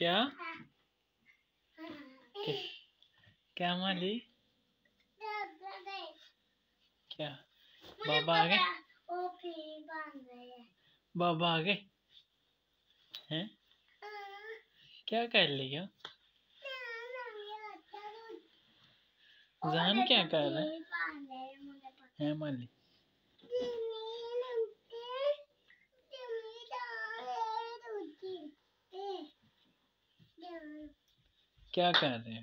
क्या? क्या? माली? क्या? बाबा आ गए बाबा आ गए हैं। क्या कर रही हो? जान क्या कर रहा हैं। माली? क्या कर रहे हैं